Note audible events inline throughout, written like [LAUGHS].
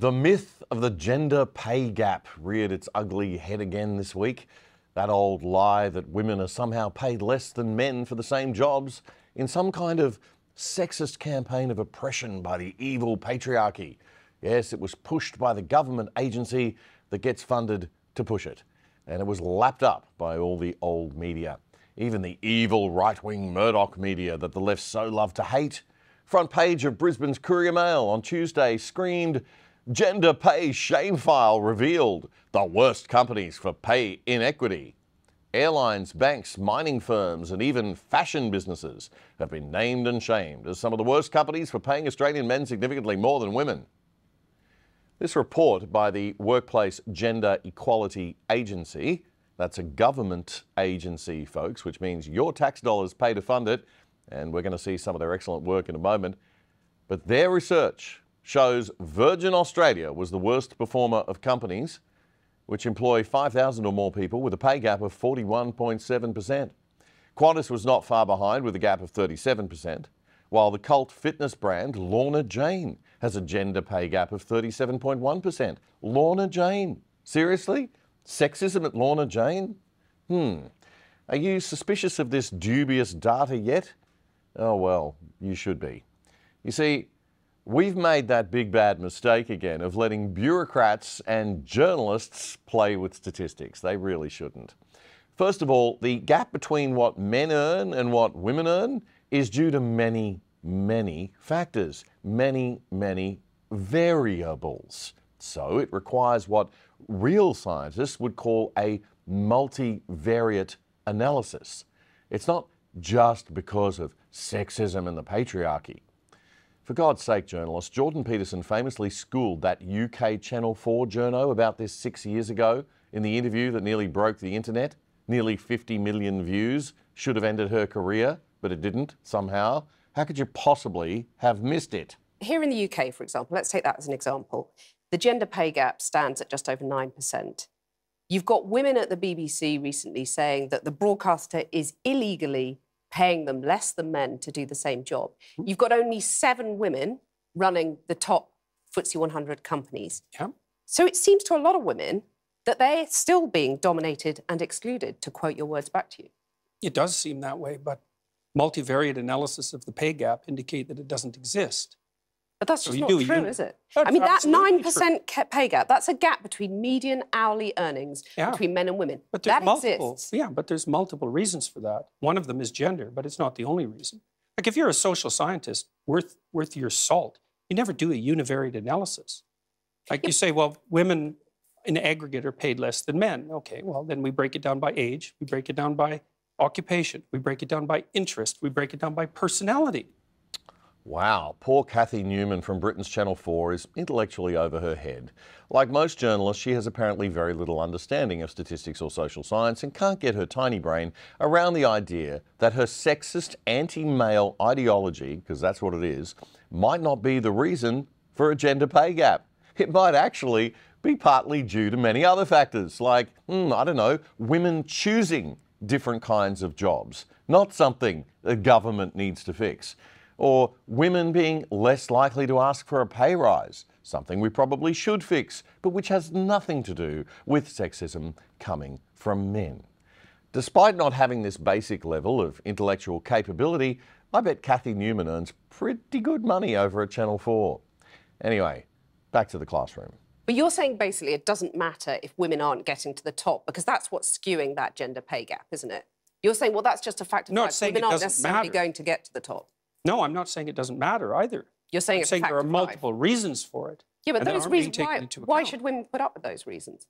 The myth of the gender pay gap reared its ugly head again this week. That old lie that women are somehow paid less than men for the same jobs in some kind of sexist campaign of oppression by the evil patriarchy. Yes, it was pushed by the government agency that gets funded to push it. And it was lapped up by all the old media, even the evil right wing Murdoch media that the left so love to hate. Front page of Brisbane's Courier Mail on Tuesday screamed Gender pay shame file revealed the worst companies for pay inequity. Airlines, banks, mining firms, and even fashion businesses have been named and shamed as some of the worst companies for paying Australian men significantly more than women. This report by the Workplace Gender Equality Agency, that's a government agency, folks, which means your tax dollars pay to fund it, and we're going to see some of their excellent work in a moment. But their research shows Virgin Australia was the worst performer of companies which employ 5,000 or more people with a pay gap of 41.7%. Qantas was not far behind with a gap of 37%, while the cult fitness brand Lorna Jane has a gender pay gap of 37.1%. Lorna Jane. Seriously? Sexism at Lorna Jane? Hmm. Are you suspicious of this dubious data yet? Oh, well, you should be. You see, We've made that big bad mistake again of letting bureaucrats and journalists play with statistics. They really shouldn't. First of all, the gap between what men earn and what women earn is due to many, many factors, many, many variables. So it requires what real scientists would call a multivariate analysis. It's not just because of sexism and the patriarchy. For God's sake, journalist, Jordan Peterson famously schooled that UK Channel 4 journo about this six years ago in the interview that nearly broke the internet. Nearly 50 million views should have ended her career, but it didn't somehow. How could you possibly have missed it? Here in the UK, for example, let's take that as an example. The gender pay gap stands at just over 9%. You've got women at the BBC recently saying that the broadcaster is illegally paying them less than men to do the same job. Mm. You've got only seven women running the top FTSE 100 companies. Yeah. So it seems to a lot of women that they're still being dominated and excluded, to quote your words back to you. It does seem that way, but multivariate analysis of the pay gap indicate that it doesn't exist. But that's just so not do, true, you, is it? I mean, that 9% true. pay gap, that's a gap between median hourly earnings yeah. between men and women. But that multiple, exists. Yeah, but there's multiple reasons for that. One of them is gender, but it's not the only reason. Like if you're a social scientist worth, worth your salt, you never do a univariate analysis. Like yep. you say, well, women in aggregate are paid less than men. Okay, well, then we break it down by age, we break it down by occupation, we break it down by interest, we break it down by personality. Wow, poor Cathy Newman from Britain's Channel 4 is intellectually over her head. Like most journalists, she has apparently very little understanding of statistics or social science and can't get her tiny brain around the idea that her sexist anti male ideology, because that's what it is, might not be the reason for a gender pay gap. It might actually be partly due to many other factors, like, hmm, I don't know, women choosing different kinds of jobs, not something the government needs to fix or women being less likely to ask for a pay rise, something we probably should fix, but which has nothing to do with sexism coming from men. Despite not having this basic level of intellectual capability, I bet Cathy Newman earns pretty good money over at Channel 4. Anyway, back to the classroom. But you're saying basically it doesn't matter if women aren't getting to the top because that's what's skewing that gender pay gap, isn't it? You're saying, well, that's just a fact of no, life. Women aren't necessarily matter. going to get to the top. No, I'm not saying it doesn't matter either. You're saying, saying there are multiple life. reasons for it. Yeah, but those reasons, why, why should women put up with those reasons?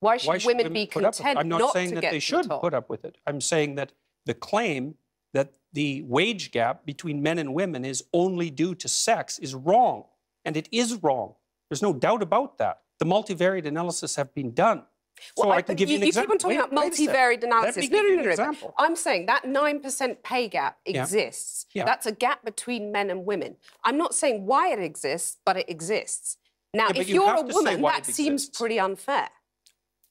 Why should, why should women, women, be content I'm not, not saying that they should the put up with it. I'm saying that the claim that the wage gap between men and women is only due to sex is wrong. And it is wrong. There's no doubt about that. The multivariate analysis have been done. Well, so I, I can give you, you an example. You keep on talking wait, about multivariate analysis. Let me give you an example. I'm saying that 9% pay gap exists. Yeah. Yeah. That's a gap between men and women. I'm not saying why it exists, but it exists. Now, yeah, if you are a woman, that seems pretty unfair.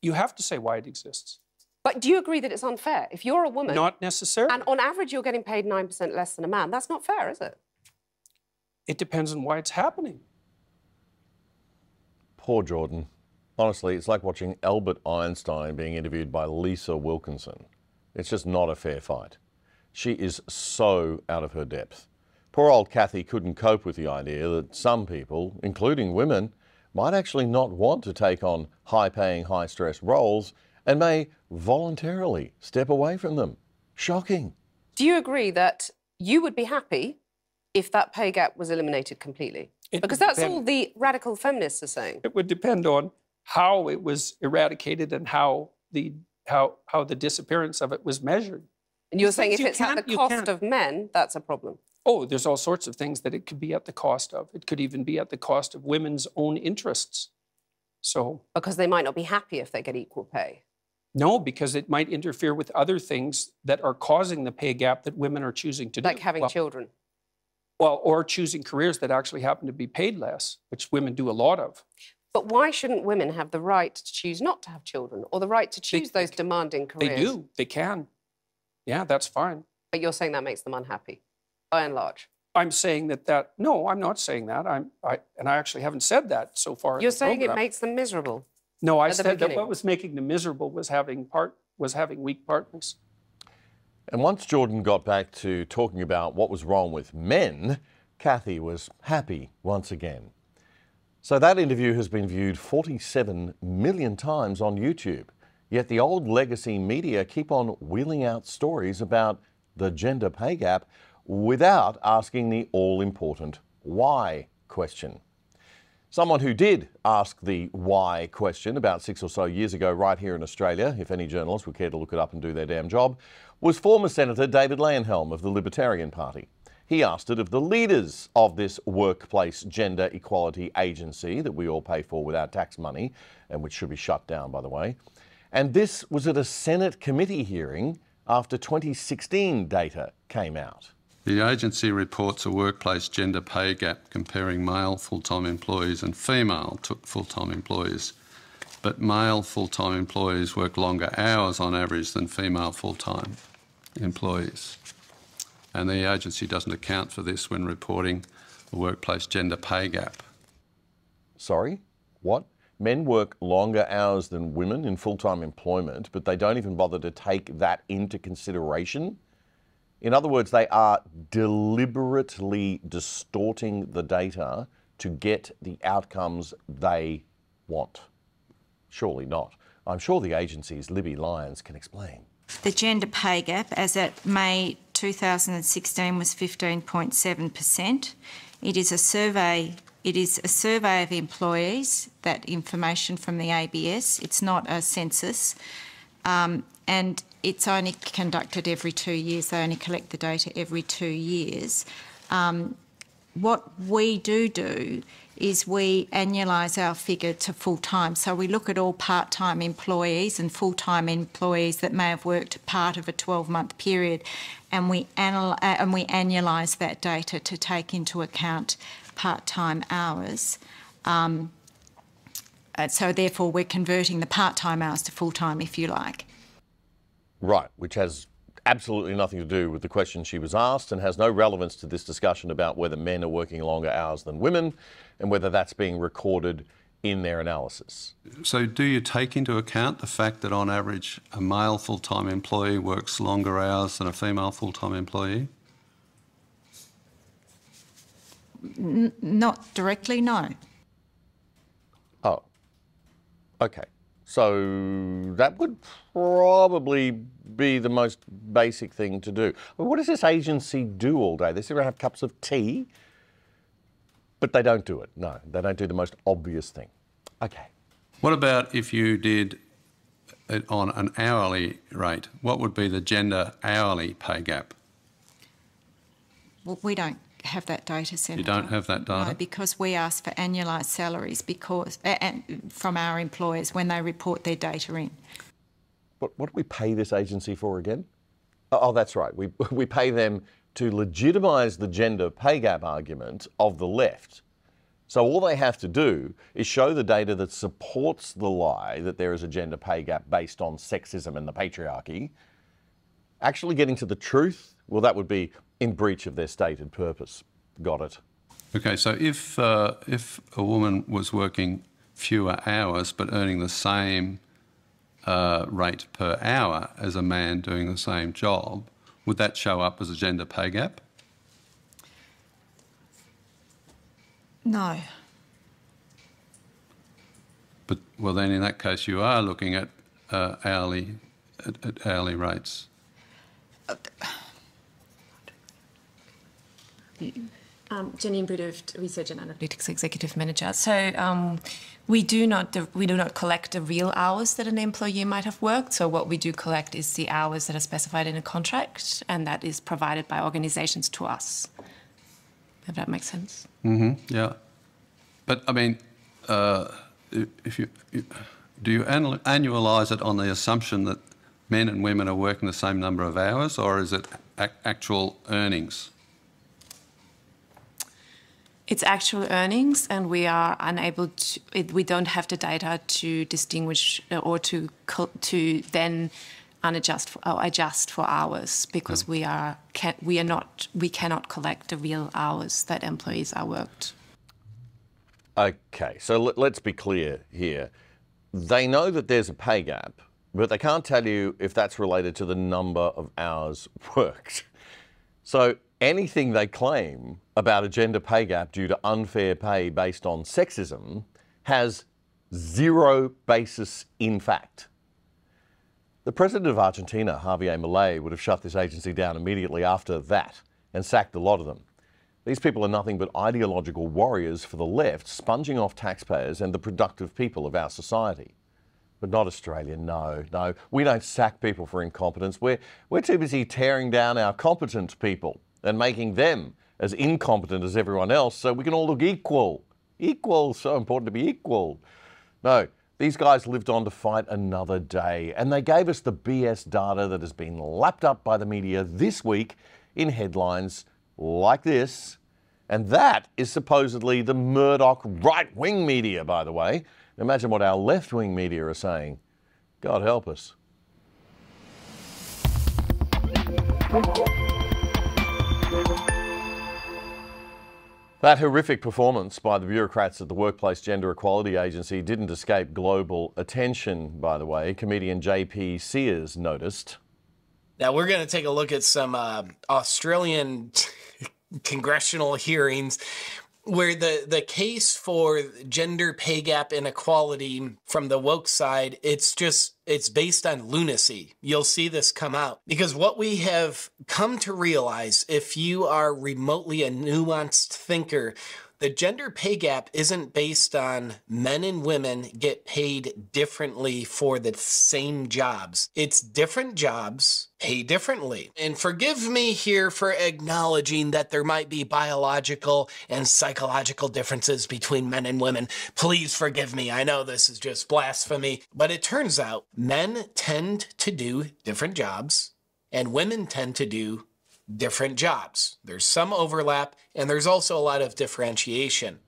You have to say why it exists. But do you agree that it's unfair? If you're a woman... Not necessarily. And on average, you're getting paid 9% less than a man. That's not fair, is it? It depends on why it's happening. Poor Jordan. Honestly, it's like watching Albert Einstein being interviewed by Lisa Wilkinson. It's just not a fair fight. She is so out of her depth. Poor old Cathy couldn't cope with the idea that some people, including women, might actually not want to take on high paying, high stress roles and may voluntarily step away from them. Shocking. Do you agree that you would be happy if that pay gap was eliminated completely? It because would that's depend- all the radical feminists are saying. It would depend on how it was eradicated and how the how how the disappearance of it was measured. And you're saying if You it's at the cost of men, that's a problem. Oh, there's all sorts of things that it could be at the cost of. It could even be at the cost of women's own interests. So Because they might not be happy if they get equal pay. no, because it might interfere with other things that are causing the pay gap that women are choosing to do. Like having well, children. well, or choosing careers that actually happen to be paid less, which women do a lot of. But why shouldn't women have the right to choose not to have children or the right to choose those demanding careers? They do. They can. Yeah, that's fine. But you're saying that makes them unhappy, by and large. I'm saying that that no, I'm not saying that. I'm I and I actually haven't said that so far. You're the saying it makes them miserable. No, I at the said that what was making them miserable was having part was having weak partners. And once Jordan got back to talking about what was wrong with men, Cathy was happy once again. So that interview has been viewed 47 million times on YouTube. Yet the old legacy media keep on wheeling out stories about the gender pay gap without asking the all important why question. Someone who did ask the why question about six or so years ago, right here in Australia, if any journalists would care to look it up and do their damn job, was former Senator David Leyonhjelm of the Libertarian Party. He asked it of the leaders of this workplace gender equality agency that we all pay for with our tax money, and which should be shut down, by the way. And this was at a Senate committee hearing after 2016 data came out. The agency reports a workplace gender pay gap comparing male full time employees and female full time employees. But male full time employees work longer hours on average than female full time employees. And the agency doesn't account for this when reporting the workplace gender pay gap. Sorry? What? Men work longer hours than women in full time employment, but they don't even bother to take that into consideration? In other words, they are deliberately distorting the data to get the outcomes they want. Surely not. I'm sure the agency's Libby Lyons can explain. The gender pay gap as at May 2016 was 15.7%. It is a survey it is a survey of employees, that information from the ABS. It's not a census. Um, and it's only conducted every two years. They only collect the data every two years. Um, what we do do is we annualise our figure to full time. So we look at all part time employees and full time employees that may have worked part of a 12 month period, and we, anal- uh, and we annualise that data to take into account part time hours. Um, so therefore, we're converting the part time hours to full time, if you like. Right, which has absolutely nothing to do with the question she was asked and has no relevance to this discussion about whether men are working longer hours than women and whether that's being recorded in their analysis. So, do you take into account the fact that on average a male full time employee works longer hours than a female full time employee? N- not directly, no. Oh, okay. So that would probably be the most basic thing to do. But what does this agency do all day? They sit around have cups of tea, but they don't do it. No, they don't do the most obvious thing. Okay. What about if you did it on an hourly rate? What would be the gender hourly pay gap? Well, we don't have that data, Senator. You don't have that data? No, because we ask for annualised salaries because uh, and from our employers when they report their data in. But what do we pay this agency for again? Oh, oh, that's right. We, [LAUGHS] we pay them to legitimise the gender pay gap argument of the left. So all they have to do is show the data that supports the lie that there is a gender pay gap based on sexism and the patriarchy. Actually getting to the truth, well, that would be in breach of their stated purpose. Got it. Okay, so if uh, if a woman was working fewer hours but earning the same uh, rate per hour as a man doing the same job, would that show up as a gender pay gap? No. But well, then in that case, you are looking at uh, hourly at, at hourly rates. Um, Janine Bredehoeft, Research and Analytics Executive Manager. So um, we do not we do not collect the real hours that an employee might have worked. So what we do collect is the hours that are specified in a contract, and that is provided by organisations to us. If that makes sense. Mm-hmm. Yeah, but I mean, uh, if you, do you annualise it on the assumption that men and women are working the same number of hours, or is it actual earnings? It's actual earnings, and we are unable to. It, we don't have the data to distinguish uh, or to to then unadjust for, or adjust for hours because yeah. we are can, we are not we cannot collect the real hours that employees are worked. Okay, so let's be clear here. They know that there's a pay gap, but they can't tell you if that's related to the number of hours [LAUGHS] worked. So anything they claim about a gender pay gap due to unfair pay based on sexism has zero basis in fact. The president of Argentina, Javier Milei, would have shut this agency down immediately after that and sacked a lot of them. These people are nothing but ideological warriors for the left, sponging off taxpayers and the productive people of our society. But not Australia, no, no. We don't sack people for incompetence. We're, we're too busy tearing down our competent people and making them as incompetent as everyone else so we can all look equal. Equal, so important to be equal. No, these guys lived on to fight another day, and they gave us the BS data that has been lapped up by the media this week in headlines like this. And that is supposedly the Murdoch right wing media, by the way. Imagine what our left wing media are saying. God help us. That horrific performance by the bureaucrats at the Workplace Gender Equality Agency didn't escape global attention, by the way. Comedian JP Sears noticed. Now, we're going to take a look at some uh, Australian [LAUGHS] congressional hearings where the the case for gender pay gap inequality from the woke side it's just it's based on lunacy. You'll see this come out. Because what we have come to realize if you are remotely a nuanced thinker the gender pay gap isn't based on men and women get paid differently for the same jobs. It's different jobs pay differently. And forgive me here for acknowledging that there might be biological and psychological differences between men and women. Please forgive me. I know this is just blasphemy, but it turns out men tend to do different jobs and women tend to do different jobs. There's some overlap, and there's also a lot of differentiation.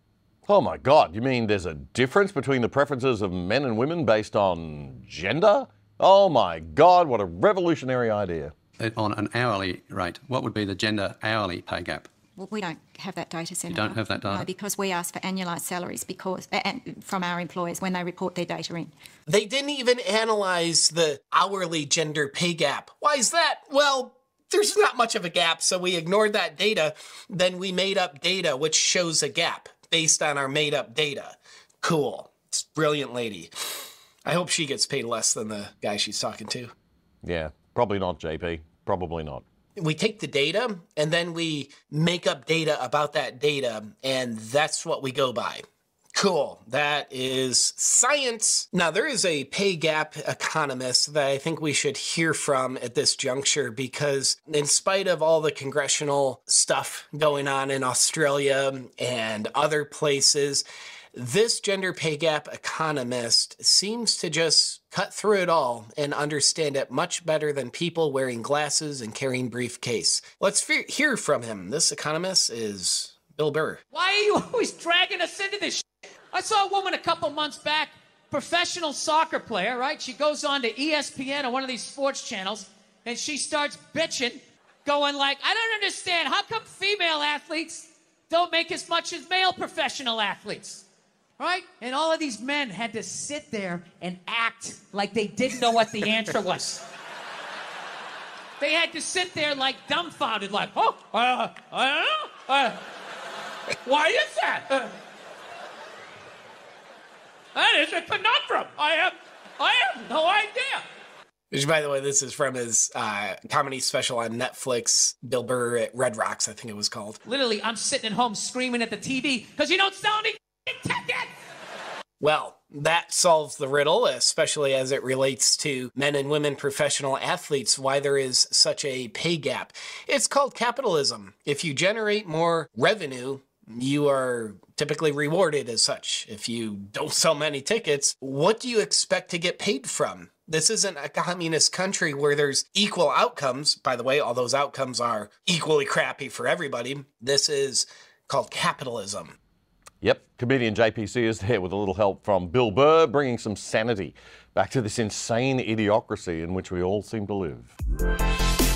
Oh my God, you mean there's a difference between the preferences of men and women based on gender? Oh my God, what a revolutionary idea. On an hourly rate, what would be the gender hourly pay gap? Well, we don't have that data, Senator. You don't have that data? No, because we ask for annualised salaries because uh, from our employers when they report their data in. They didn't even analyse the hourly gender pay gap. Why is that? Well, there's not much of a gap, so we ignored that data. Then we made up data which shows a gap based on our made up data. Cool. It's brilliant lady. I hope she gets paid less than the guy she's talking to. Yeah, probably not, JP. Probably not. We take the data and then we make up data about that data, and that's what we go by. Cool. That is science. Now, there is a pay gap economist that I think we should hear from at this juncture because, in spite of all the congressional stuff going on in Australia and other places, this gender pay gap economist seems to just cut through it all and understand it much better than people wearing glasses and carrying briefcase. Let's hear from him. This economist is Bill Burr. Why are you always dragging us into this? I saw a woman a couple months back, professional soccer player, right? She goes on to ESPN or one of these sports channels, and she starts bitching, going like, I don't understand. How come female athletes don't make as much as male professional athletes? right? And all of these men had to sit there and act like they didn't know what the [LAUGHS] answer was. They had to sit there like dumbfounded, like, oh, uh, I don't know. Uh, why is that? Uh, that is a conundrum. I have, I have no idea. Which, by the way, this is from his uh, comedy special on Netflix, Bill Burr at Red Rocks, I think it was called. Literally, I'm sitting at home screaming at the TV because you don't sell any tickets. Well, that solves the riddle, especially as it relates to men and women professional athletes, why there is such a pay gap. It's called capitalism. If you generate more revenue, you are typically rewarded as such. If you don't sell many tickets, what do you expect to get paid from? This isn't a communist country where there's equal outcomes. By the way, all those outcomes are equally crappy for everybody. This is called capitalism. Yep, comedian JP Sears there with a little help from Bill Burr, bringing some sanity back to this insane idiocracy in which we all seem to live.